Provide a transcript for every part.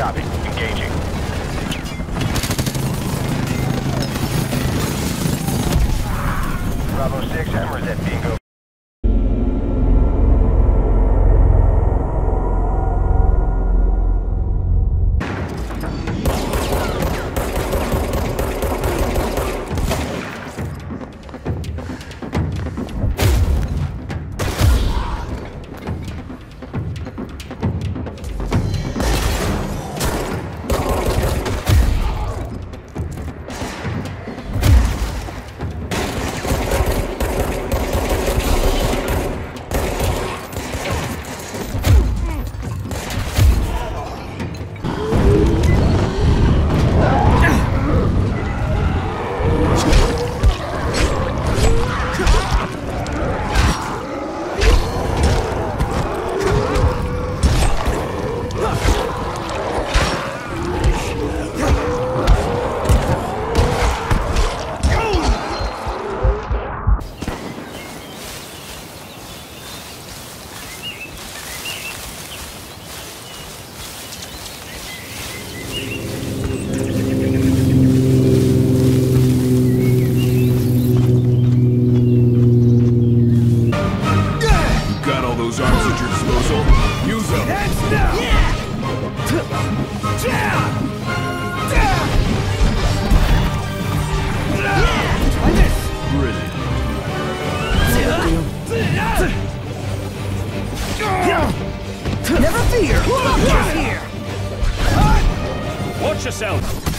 Copy. Engaging. Bravo 6, Hammer's at bingo yourself!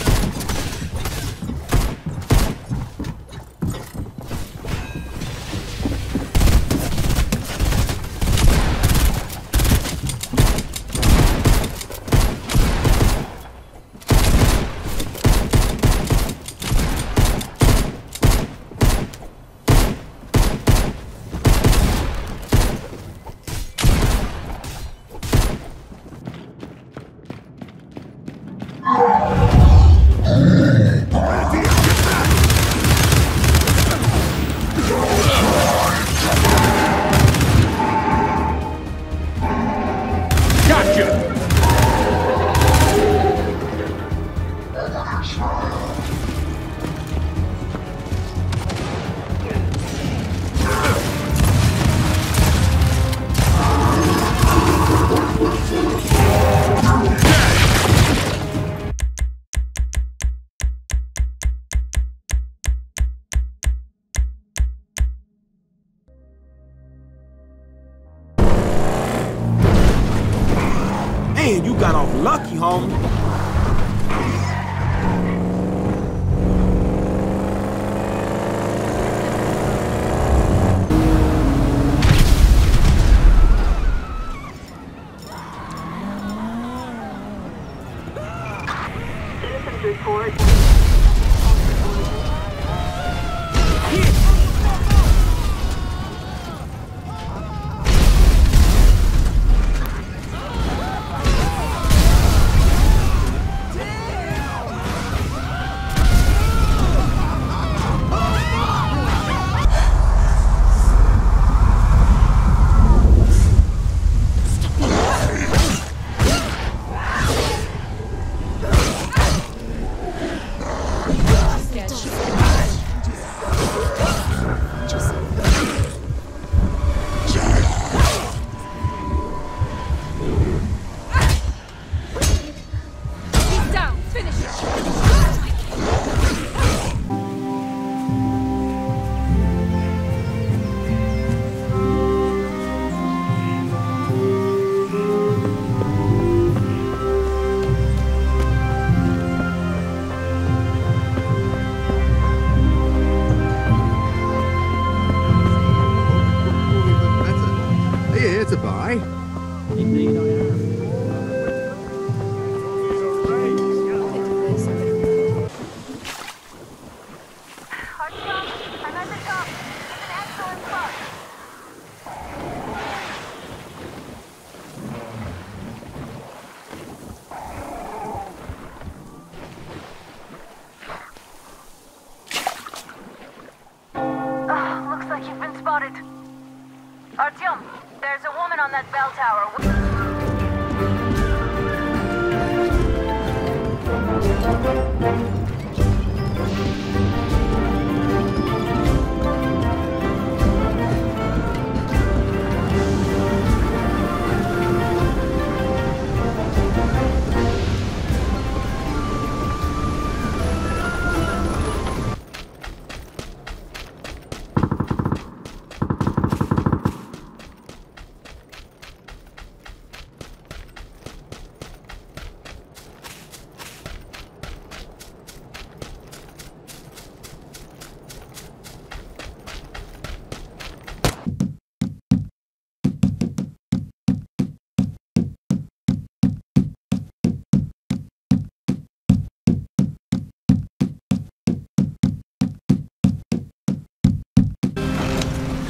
Got off lucky, homie. Report. spotted. Artyom, there's a woman on that bell tower.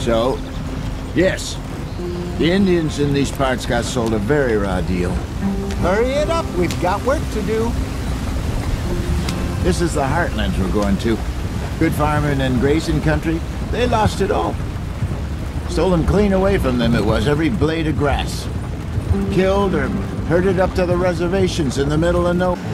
So, yes, the Indians in these parts got sold a very raw deal. Hurry it up. We've got work to do. This is the heartlands we're going to. Good farming and grazing country. They lost it all. Stolen clean away from them it was, every blade of grass. Killed or herded up to the reservations in the middle of nowhere.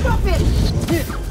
Stop it!